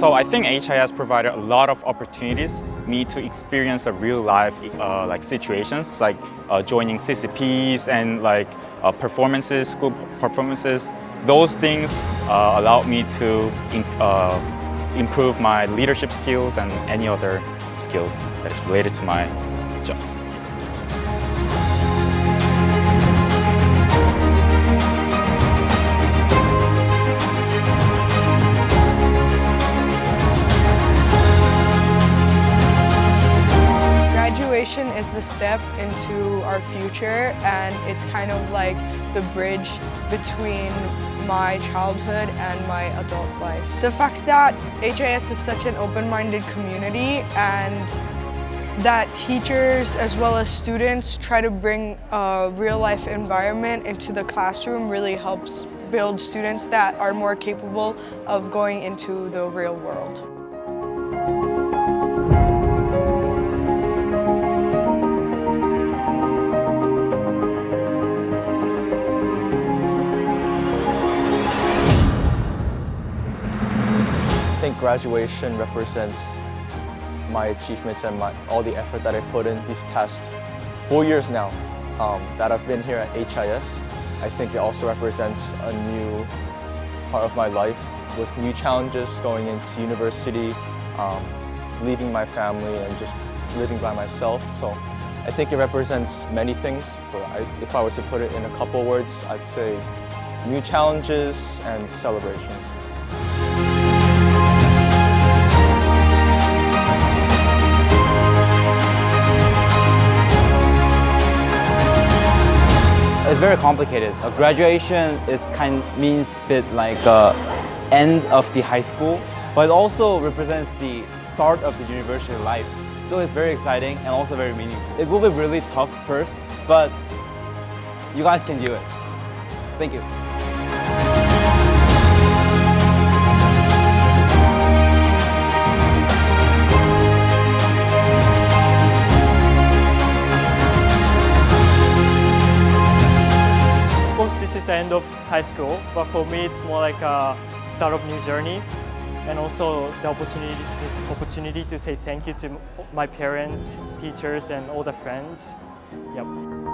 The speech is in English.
So I think HIS provided a lot of opportunities me to experience a real life uh, like situations like uh, joining CCPs and like uh, performances, school performances. Those things uh, allowed me to in, uh, improve my leadership skills and any other skills that is related to my job. Graduation is the step into our future and it's kind of like the bridge between my childhood and my adult life. The fact that HIS is such an open-minded community and that teachers as well as students try to bring a real-life environment into the classroom really helps build students that are more capable of going into the real world. Think graduation represents my achievements and my, all the effort that I put in these past four years now um, that I've been here at HIS. I think it also represents a new part of my life with new challenges going into university, um, leaving my family and just living by myself. So I think it represents many things, but I, if I were to put it in a couple words, I'd say new challenges and celebration. Very complicated. A graduation is kind means bit like uh, end of the high school, but it also represents the start of the university life. So it's very exciting and also very meaningful. It will be really tough first, but you guys can do it. Thank you. The end of high school, but for me, it's more like a start of new journey, and also the opportunity, this opportunity to say thank you to my parents, teachers, and all the friends. Yep.